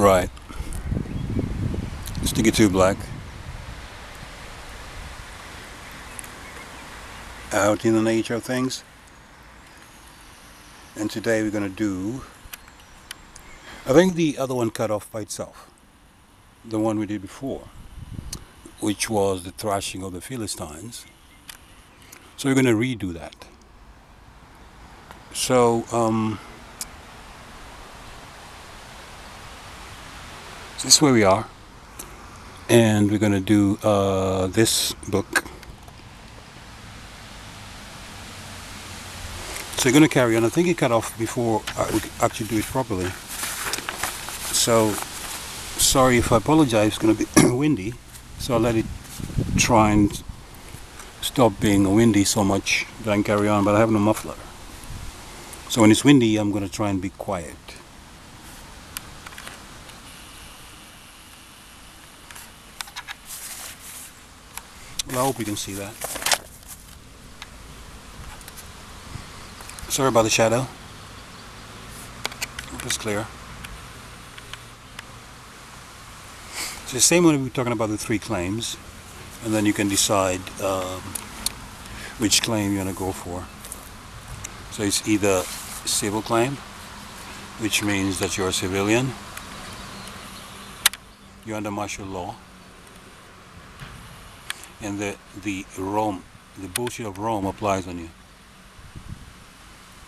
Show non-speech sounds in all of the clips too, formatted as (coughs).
Right. Sticky Tooblack. Out in the nature of things. And today we're going to do... I think the other one cut off by itself. The one we did before. Which was the thrashing of the Philistines. So we're going to redo that. So, um... So this is where we are. And we're going to do uh, this book. So you're going to carry on. I think it cut off before I we actually do it properly. So, sorry if I apologize. It's going to be (coughs) windy. So I'll let it try and stop being windy so much that I can carry on. But I have no muffler. So when it's windy, I'm going to try and be quiet. I hope you can see that. Sorry about the shadow. Hope it's clear. It's the same when we're talking about the three claims, and then you can decide um, which claim you're going to go for. So it's either civil claim, which means that you're a civilian, you're under martial law, and the the Rome, the bullshit of Rome applies on you.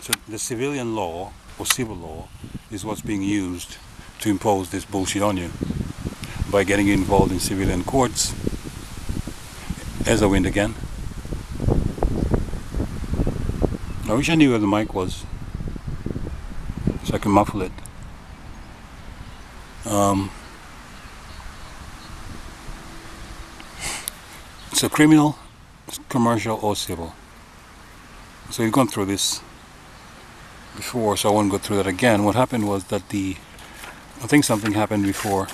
So the civilian law or civil law is what's being used to impose this bullshit on you by getting you involved in civilian courts. As I wind again. I wish I knew where the mic was so I can muffle it. Um, so criminal, commercial or civil. So we've gone through this before so I won't go through that again. What happened was that the I think something happened before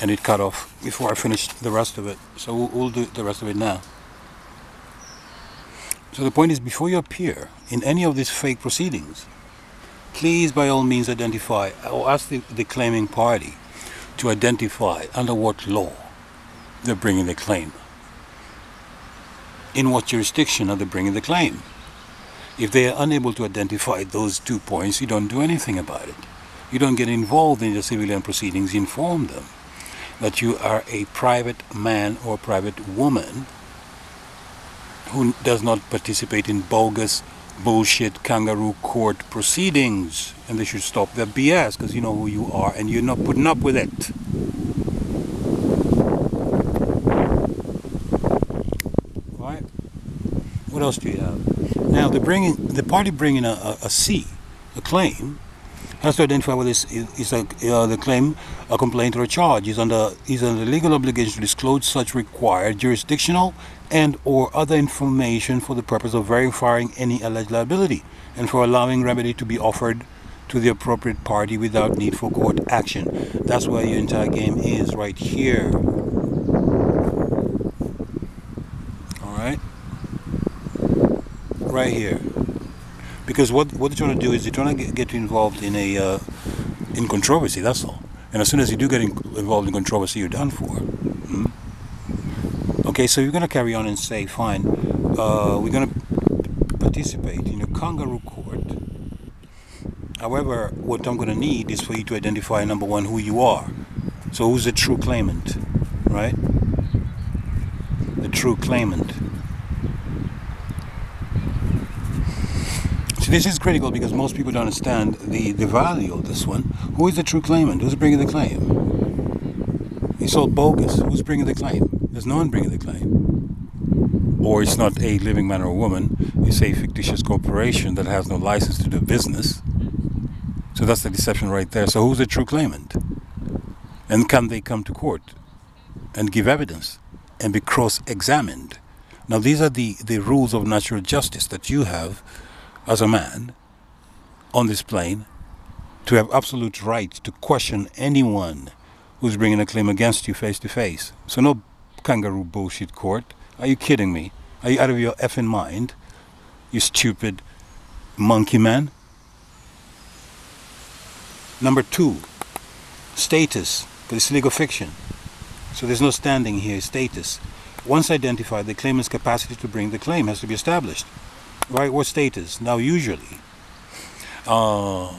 and it cut off before I finished the rest of it. So we'll, we'll do the rest of it now. So the point is before you appear in any of these fake proceedings, please by all means identify or ask the, the claiming party to identify under what law they're bringing the claim. In what jurisdiction are they bringing the claim? If they are unable to identify those two points, you don't do anything about it. You don't get involved in the civilian proceedings, inform them that you are a private man or private woman who does not participate in bogus bullshit kangaroo court proceedings and they should stop their BS because you know who you are and you're not putting up with it. Right? What else do you have? Now the bringing the party bringing a, a, a C, a claim, has to identify whether it's, it's a, uh, the claim, a complaint, or a charge. Is under is under legal obligation to disclose such required jurisdictional and or other information for the purpose of verifying any alleged liability and for allowing remedy to be offered to the appropriate party without need for court action. That's where your entire game is right here. All right, right here because what what they're trying to do is they're trying to get, get you involved in a uh, in controversy. That's all. And as soon as you do get in, involved in controversy, you're done for. Hmm? Okay, so you're going to carry on and say, fine, uh, we're going to participate in a kangaroo court. However, what I'm going to need is for you to identify number one who you are. So who's the true claimant, right? The true claimant. See, this is critical because most people don't understand the, the value of this one. Who is the true claimant? Who's bringing the claim? It's all bogus. Who's bringing the claim? There's no one bringing the claim. Or it's not a living man or woman. It's a fictitious corporation that has no license to do business. So that's the deception right there. So who's the true claimant? And can they come to court and give evidence and be cross-examined? Now these are the, the rules of natural justice that you have as a man on this plane to have absolute right to question anyone who's bringing a claim against you face to face. So no kangaroo bullshit court. Are you kidding me? Are you out of your effing mind? You stupid monkey man. Number two, status, it's legal fiction. So there's no standing here, status. Once identified, the claimant's capacity to bring the claim has to be established. Right? What status? Now, usually, uh,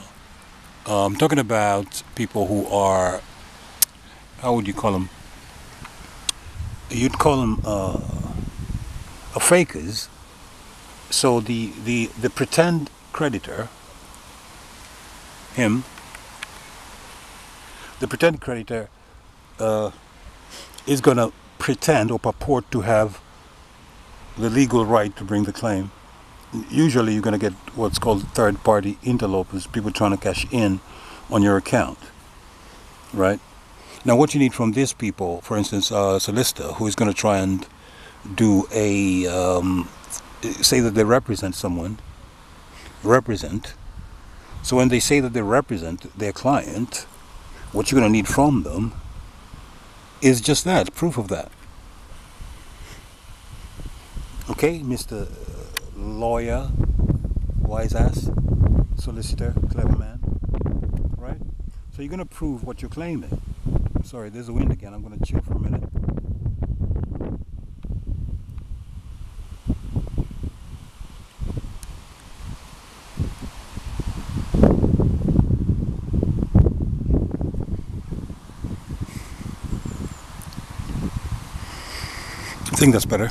I'm talking about people who are, how would you call them? You'd call them uh, fakers. So the, the, the pretend creditor, him, the pretend creditor uh, is going to pretend or purport to have the legal right to bring the claim. Usually, you're going to get what's called third party interlopers, people trying to cash in on your account. Right? Now, what you need from these people, for instance, a solicitor who is going to try and do a um, say that they represent someone, represent. So when they say that they represent their client, what you're going to need from them is just that, proof of that. Okay, Mr. Lawyer, wise ass, solicitor, clever man, right? So you're going to prove what you're claiming. Sorry, there's a wind again. I'm going to chill for a minute. I think that's better.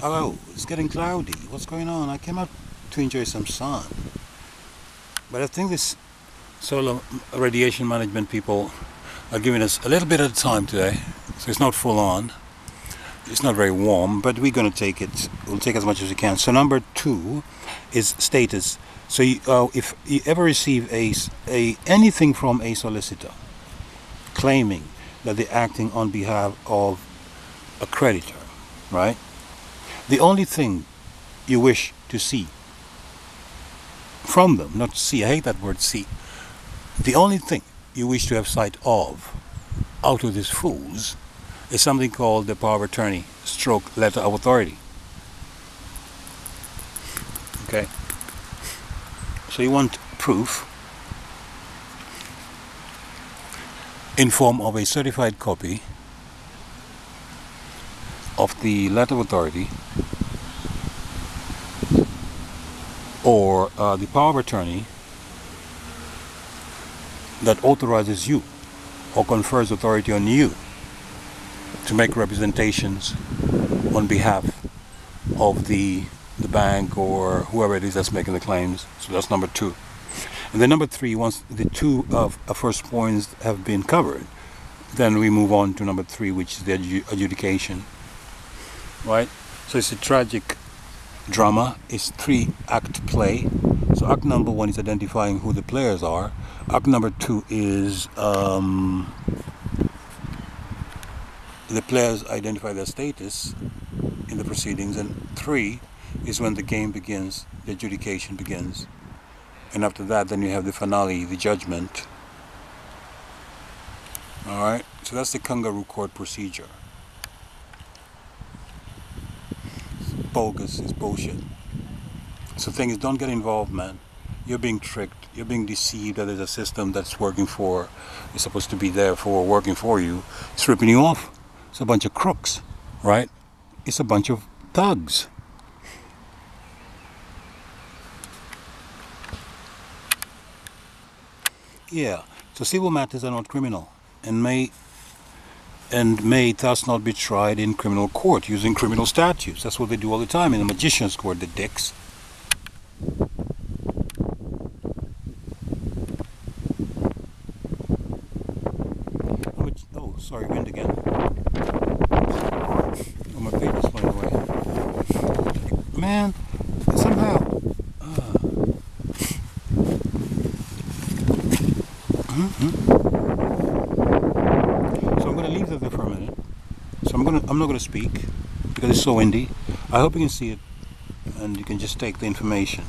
Oh, it's getting cloudy. What's going on? I came out to enjoy some sun. But I think this solar radiation management people are giving us a little bit of time today. So it's not full on. It's not very warm, but we're going to take it. We'll take as much as we can. So number two is status so you, uh, if you ever receive a, a anything from a solicitor claiming that they're acting on behalf of a creditor, right? The only thing you wish to see from them, not see, I hate that word see. The only thing you wish to have sight of out of these fools is something called the power of attorney stroke letter of authority. Okay? So you want proof in form of a certified copy of the letter of authority or uh, the power of attorney that authorizes you or confers authority on you to make representations on behalf of the the bank or whoever it is that's making the claims. So that's number two. And then number three, once the two of uh, first points have been covered, then we move on to number three, which is the adjudication. Right? So it's a tragic drama. It's three act play. So act number one is identifying who the players are. Act number two is um, the players identify their status in the proceedings, and three is when the game begins, the adjudication begins. And after that, then you have the finale, the judgment. Alright, so that's the kangaroo court procedure. Bogus, it's bullshit. So the thing is, don't get involved, man. You're being tricked. You're being deceived that there's a system that's working for, is supposed to be there for, working for you. It's ripping you off. It's a bunch of crooks, right? It's a bunch of thugs. Yeah. So civil matters are not criminal and may and may thus not be tried in criminal court using criminal statutes. That's what they do all the time in the magician's court, the dicks. Oh, sorry, wind again. Oh, my paper's flying away. Man, somehow Mm-hmm. So I'm going to leave that there for a minute. So I'm not going to speak because it's so windy. I hope you can see it and you can just take the information.